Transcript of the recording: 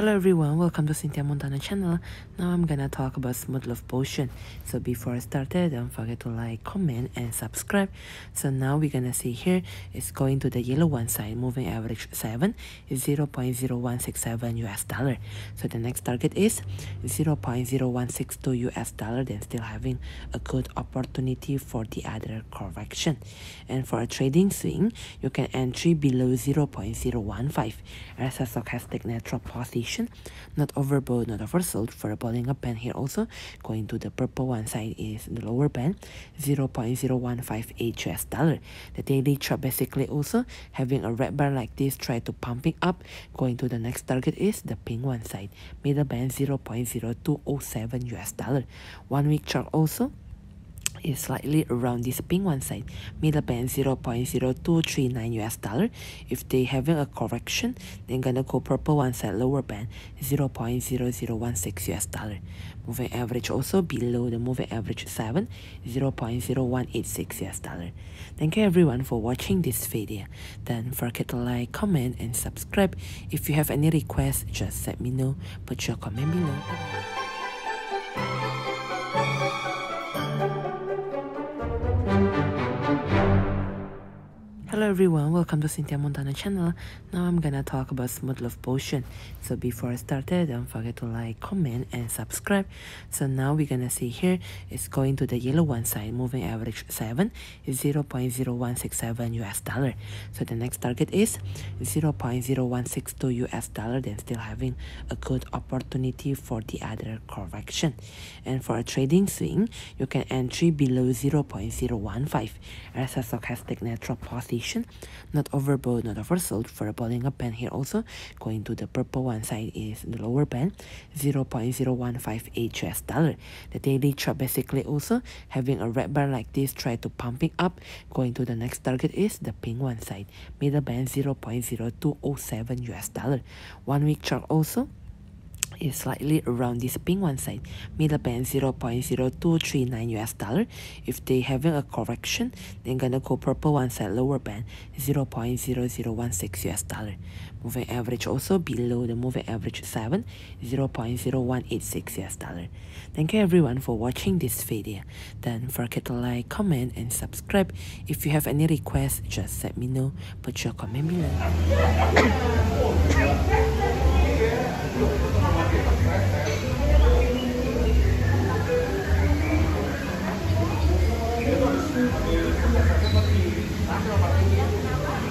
Hello everyone, welcome to Cynthia Montana channel. Now I'm gonna talk about Smooth Love Potion. So before I started, don't forget to like, comment and subscribe. So now we're gonna see here, it's going to the yellow one side, moving average 7 is 0.0167 US dollar. So the next target is 0.0162 US dollar, then still having a good opportunity for the other correction. And for a trading swing, you can entry below 0.015 as a stochastic natural position position not overbought not oversold. For a up band here also going to the purple one side is the lower band 0.0158 US dollar. The daily chart basically also having a red bar like this try to pump it up. Going to the next target is the pink one side middle band 0.0207 US dollar. One week chart also is slightly around this pink one side. Middle band 0.0239 US dollar. If they having a correction then gonna go purple one side lower band 0.0016 US dollar. Moving average also below the moving average 7 0.0186 US dollar. Thank you everyone for watching this video. Don't forget to like comment and subscribe. If you have any requests just let me know. Put your comment below Hello everyone, welcome to Cynthia Montana channel. Now I'm gonna talk about Smooth Love Potion. So before I started, don't forget to like, comment and subscribe. So now we're gonna see here, it's going to the yellow one side, moving average 7 is 0.0167 US dollar. So the next target is 0.0162 US dollar, then still having a good opportunity for the other correction. And for a trading swing, you can entry below 0.015 as a stochastic natural position not overbought not oversold. For a up band here also going to the purple one side is the lower band 0.0158 US dollar. The daily chart basically also having a red bar like this try to pump it up. Going to the next target is the pink one side. Middle band 0.0207 US dollar. One week chart also is slightly around this pink one side middle band 0.0239 US dollar if they having a correction then gonna go purple one side lower band 0.0016 US dollar moving average also below the moving average 7 0.0186 US dollar thank you everyone for watching this video don't forget to like comment and subscribe if you have any requests just let me know put your comment below Thank you.